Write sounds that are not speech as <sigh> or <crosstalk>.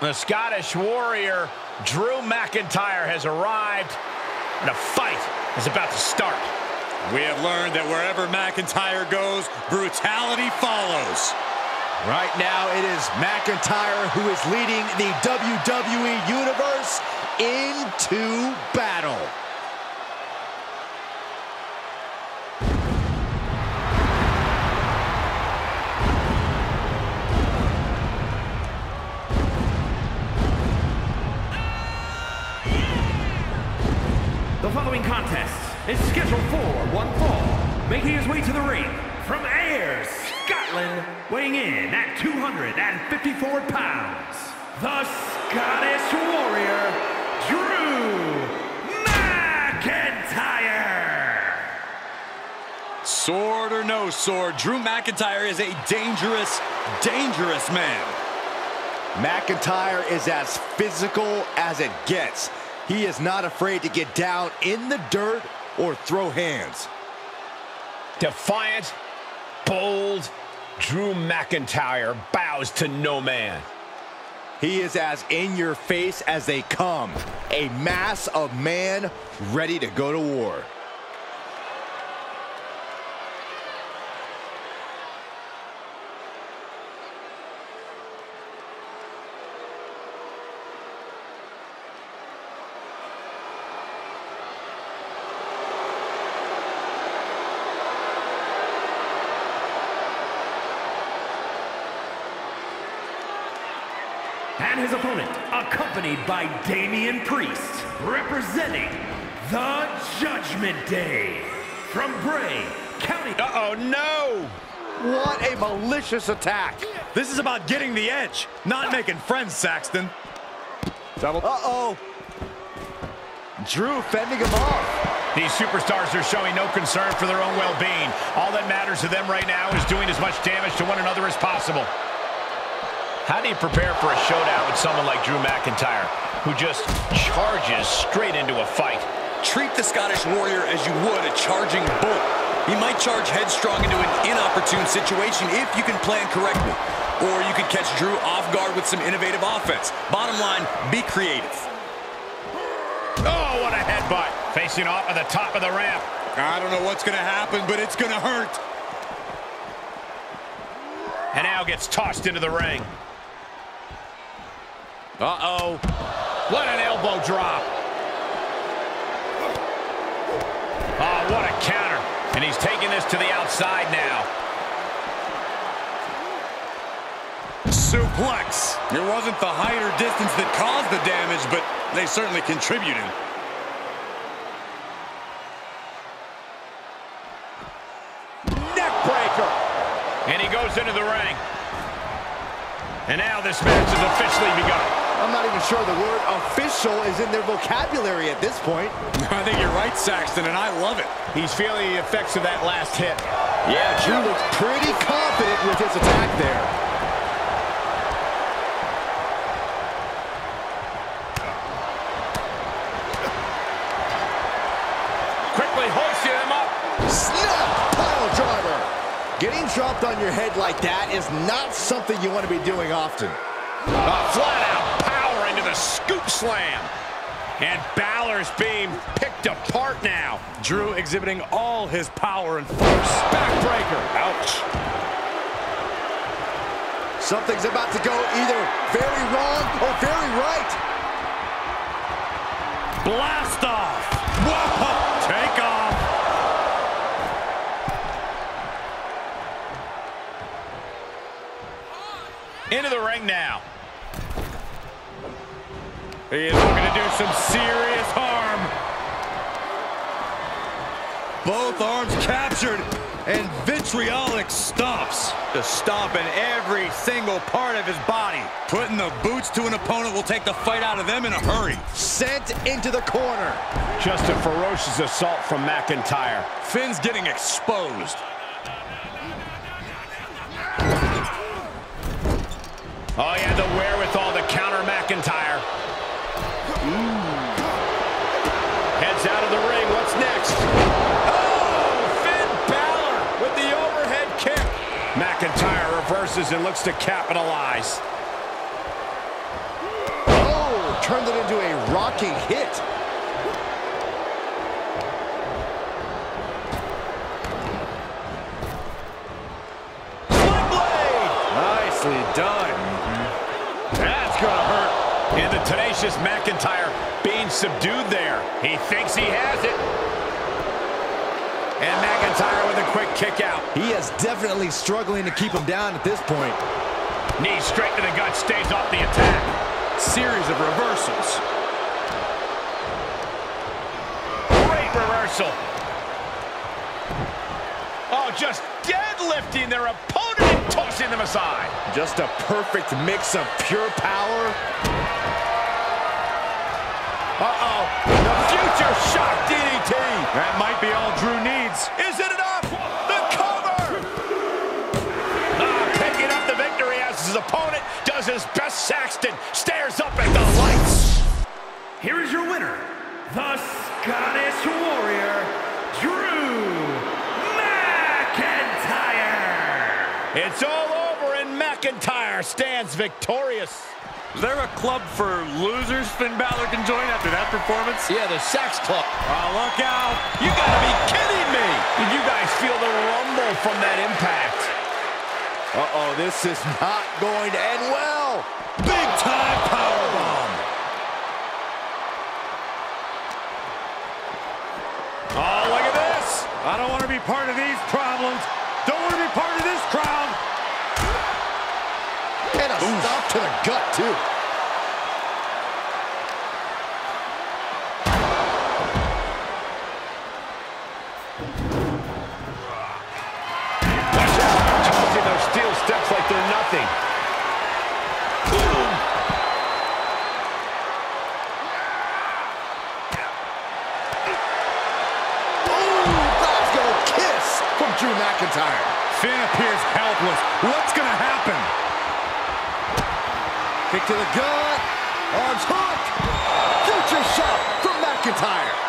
The Scottish Warrior, Drew McIntyre, has arrived, and a fight is about to start. We have learned that wherever McIntyre goes, brutality follows. Right now, it is McIntyre who is leading the WWE Universe into battle. The following contest is scheduled for one fall, making his way to the ring from Ayr, Scotland, weighing in at 254 pounds, the Scottish Warrior, Drew McIntyre. Sword or no sword, Drew McIntyre is a dangerous, dangerous man. McIntyre is as physical as it gets. He is not afraid to get down in the dirt or throw hands. Defiant, bold, Drew McIntyre bows to no man. He is as in your face as they come. A mass of man ready to go to war. And his opponent, accompanied by Damian Priest, representing the Judgment Day from Bray County. Uh-oh, no! What a malicious attack. This is about getting the edge, not making friends, Saxton. Double. Uh-oh. Drew fending him off. These superstars are showing no concern for their own well-being. All that matters to them right now is doing as much damage to one another as possible. How do you prepare for a showdown with someone like Drew McIntyre, who just charges straight into a fight? Treat the Scottish Warrior as you would a charging bull. He might charge headstrong into an inopportune situation if you can plan correctly. Or you could catch Drew off guard with some innovative offense. Bottom line, be creative. Oh, what a headbutt. Facing off at the top of the ramp. I don't know what's going to happen, but it's going to hurt. And now gets tossed into the ring. Uh-oh. What an elbow drop. Oh, what a counter. And he's taking this to the outside now. Suplex. It wasn't the height or distance that caused the damage, but they certainly contributed. Neckbreaker. And he goes into the ring. And now this match has officially begun. I'm not even sure the word official is in their vocabulary at this point. <laughs> I think you're right, Saxton, and I love it. He's feeling the effects of that last hit. Yeah, Drew looks pretty confident with his attack there. <laughs> Quickly hoisting him up. Snap! Pile driver. Getting dropped on your head like that is not something you want to be doing often. A flat out power into the scoop slam. And Balor's being picked apart now. Drew exhibiting all his power and force. Backbreaker. Ouch. Something's about to go either very wrong or very right. Blast off. Whoa, take off. Into the ring now. He is looking to do some serious harm. Both arms captured, and vitriolic stomps. The stomp in every single part of his body. Putting the boots to an opponent will take the fight out of them in a hurry. Sent into the corner. Just a ferocious assault from McIntyre. Finn's getting exposed. Oh, he reverses and looks to capitalize. Oh, turned it into a rocking hit. Nicely done. That's going to hurt. And the tenacious McIntyre being subdued there. He thinks he has it. And McIntyre with a quick kick out. He is definitely struggling to keep him down at this point. Knee straight to the gut, stays off the attack. Series of reversals. Great reversal. Oh, just deadlifting their opponent and tossing them aside. Just a perfect mix of pure power. Uh-oh. The future shock DDT. That might be all Drew needs. It's all over and McIntyre stands victorious. Is there a club for losers Finn Balor can join after that performance? Yeah, the Sex Club. Oh, look out. You gotta be kidding me. Did you guys feel the rumble from that impact? Uh-oh, this is not going to end well. Big time powerbomb. Oh, look at this. I don't want to be part of these problems. Don't want to be part of this crowd. A stop to the gut, too. Watch out. Tossing those steel steps like they're nothing. Boom. Ooh, Glasgow kiss from Drew McIntyre. Finn appears helpless. What's going to happen? Kick to the gut. Arms hook. Future shock from McIntyre.